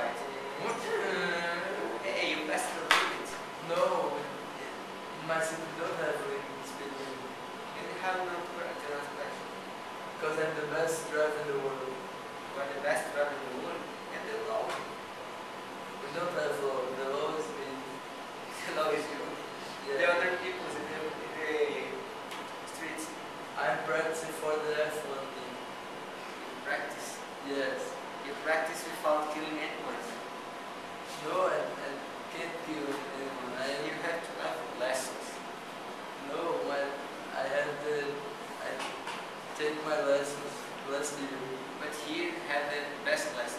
right. What? Uh, hey, you passed the it. No. My city don't have limits between me. And how not? Because I'm the best driver in the world. You are the best driver in the world? And the law. We don't have law. The law is me. The law is you. Yeah. The other people in the, in the streets. I'm practicing for the F1 thing. Practice? Yes. My lessons year. But here had the best lessons.